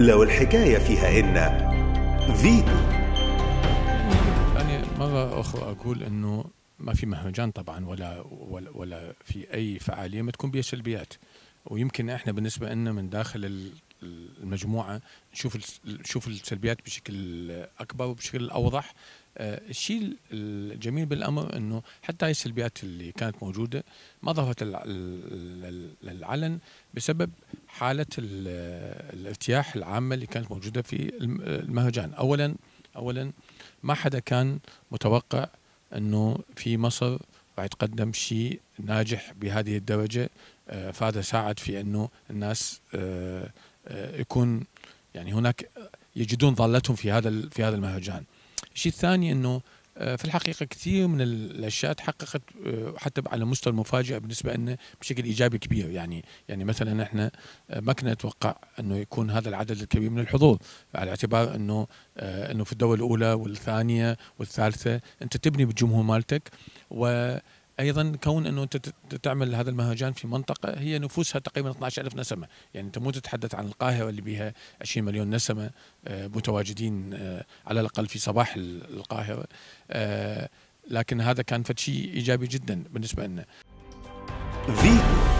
لو الحكاية فيها إن فيتو أنا مرة أخرى أقول إنه ما في مهرجان طبعا ولا ولا, ولا في أي فعالية ما تكون بها سلبيات. ويمكن إحنا بالنسبة لنا من داخل ال- المجموعة نشوف نشوف السلبيات بشكل أكبر وبشكل أوضح. آه، الشيء الجميل بالأمر أنه حتى هاي السلبيات اللي كانت موجودة ما ظهرت للع- لل- للعلن بسبب حالة ال- الارتياح العامة اللي كانت موجودة في الم- المهرجان أولا أولا ما حدا كان متوقع أنه في مصر راح يتقدم شيء ناجح بهذه الدرجة. آه، فهذا ساعد في أنه الناس آه، آه، يكون يعني هناك يجدون ضالتهم في هذا في هذا المهرجان الشيء الثاني آه، في الحقيقة كثير من الأشياء تحققت آه، حتى على مستوى المفاجأة بالنسبة لنا بشكل إيجابي كبير. يعني يعني مثلا إحنا آه، ما كنا نتوقع أنه يكون هذا العدد الكبير من الحضور على اعتبار أنه آه، أنه في الدورة الأولى والثانية والثالثة أنت تبني بالجمهور مالتك وأيضا كون أنه أنت تعمل هذا المهرجان في منطقة هي نفوسها تقريبا 12000 نسمة، يعني أنت مو تتحدث عن القاهرة اللي بها 20 مليون نسمة آه، متواجدين آه، على الأقل في صباح ال- القاهرة. آه، لكن هذا كان فد شيء إيجابي جدا بالنسبة لنا. فيتو